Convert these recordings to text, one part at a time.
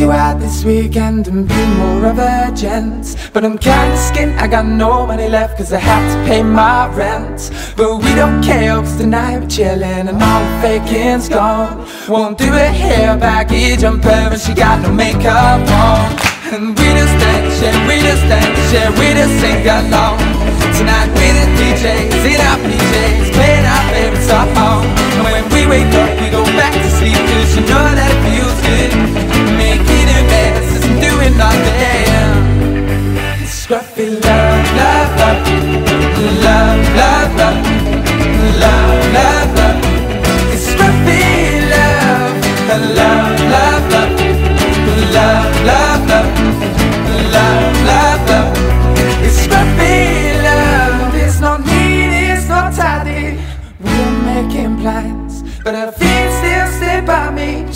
you out this weekend and be more of a gent. But I'm kinda skint, I got no money left cause I had to pay my rent. But we don't care cause tonight we're chillin' and all the faking's gone. Won't do a hair back, baggy jumper and she got no makeup on. And we just dance, yeah, we just dance, yeah, we just sing along. Tonight we the DJs in our PJs playing our favorite song. And when we wake up Scruffy love, love, love Love, love, love Love, love,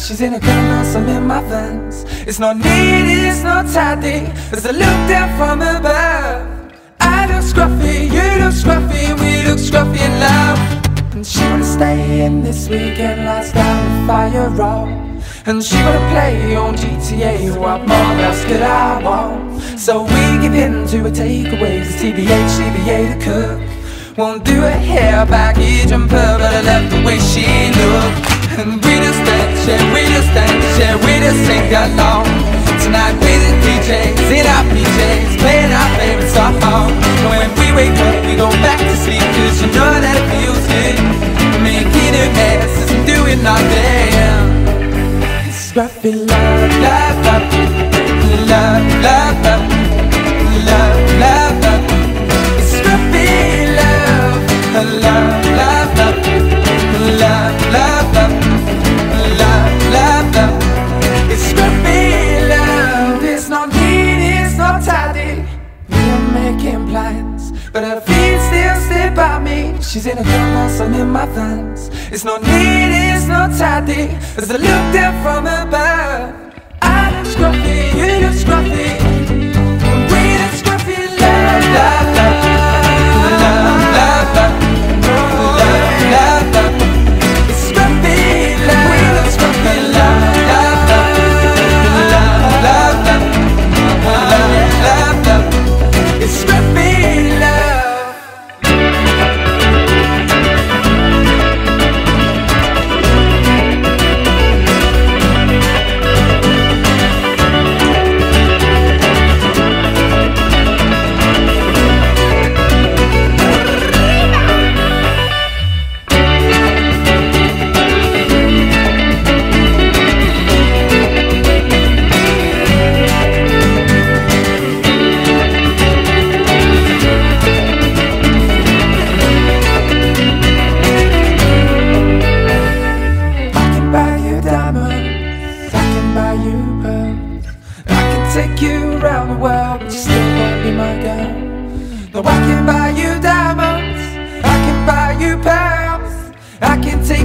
She's in a gunhouse, I'm in my vans. It's not neat, it's not tidy As I look down from above. I look scruffy, you look scruffy We look scruffy in love. And she wanna stay in this weekend Lifestyle with fire roll and she wanna play on GTA What more else could I want? So we give in to her takeaways TBH, CBA the cook. Won't do a hair back, baggy jumper But I love the way she look. And we just Yeah, we just sing along? Tonight we the DJs in our PJs Playing our favorite song. And when we wake up we go back to sleep Cause you know that it feels good. Making a mess isn't doing nothing. Scruffy love, love, love Love, love, love Love, plans But her feet still stay by me. She's in a gunhouse, I'm in my vans It's no neat, it's no tidy. As I look down from above. I look scruffy, you look scruffy around the world, but you still won't be my girl. No, I can buy you diamonds, I can buy you pearls. I can take